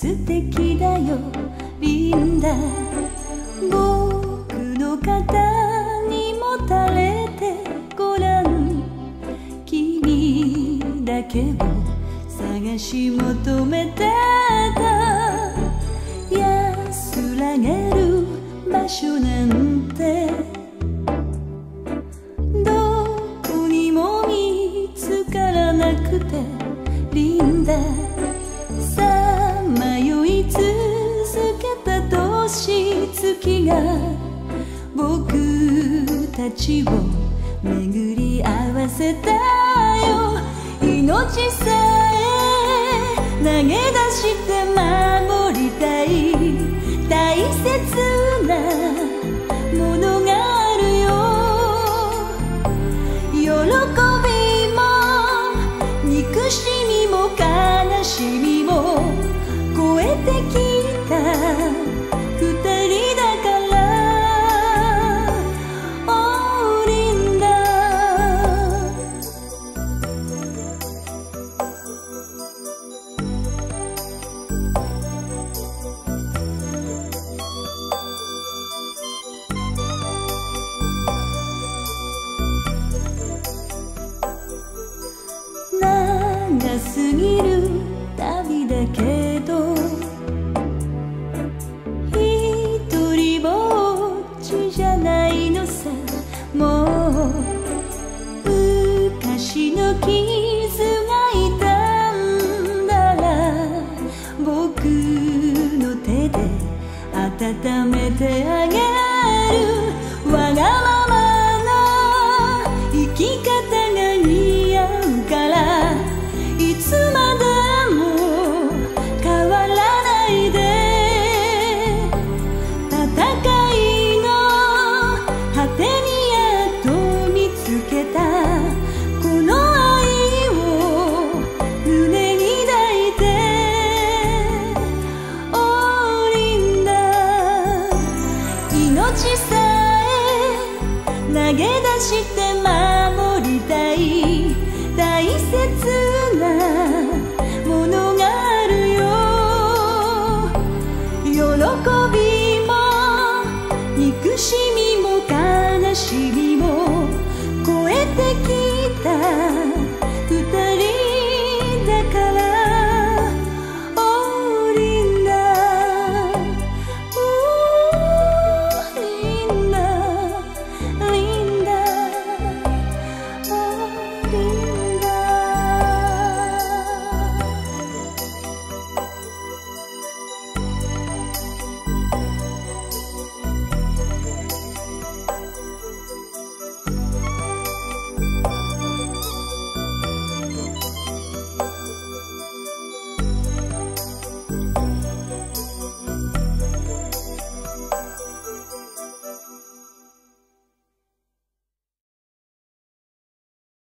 素敵だよリンダ僕の肩にもたれてごらん君だけを探し求めてた。安らげる場所なんて。が僕たちを巡り合わせたよ。命さえ投げ出し長すぎる旅だけど一人ぼっちじゃないのさ。もう昔の傷が痛んだら僕の手で温めてあ投げ出して守りたい大切なものがあるよ喜びも憎しみも悲しみも超えてきた